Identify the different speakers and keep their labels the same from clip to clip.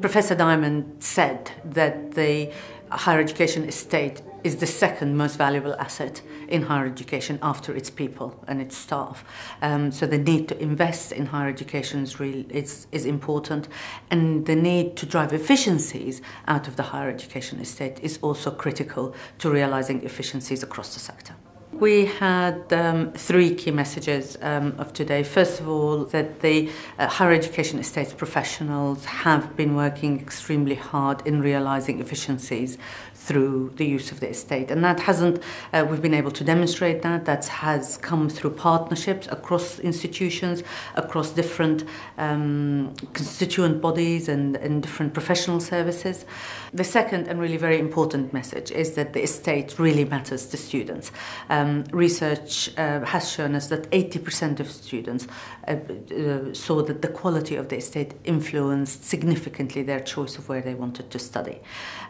Speaker 1: Professor Diamond said that the higher education estate is the second most valuable asset in higher education after its people and its staff. Um, so the need to invest in higher education is, real, is, is important and the need to drive efficiencies out of the higher education estate is also critical to realising efficiencies across the sector. We had um, three key messages um, of today. First of all, that the uh, higher education estates professionals have been working extremely hard in realising efficiencies through the use of the estate. And that hasn't, uh, we've been able to demonstrate that. That has come through partnerships across institutions, across different um, constituent bodies and, and different professional services. The second and really very important message is that the estate really matters to students. Um, research uh, has shown us that 80% of students uh, uh, saw that the quality of the estate influenced significantly their choice of where they wanted to study.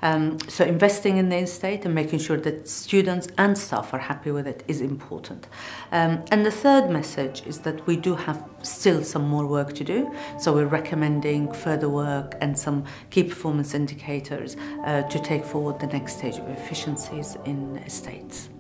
Speaker 1: Um, so investing investing in the estate and making sure that students and staff are happy with it is important. Um, and the third message is that we do have still some more work to do. So we're recommending further work and some key performance indicators uh, to take forward the next stage of efficiencies in estates.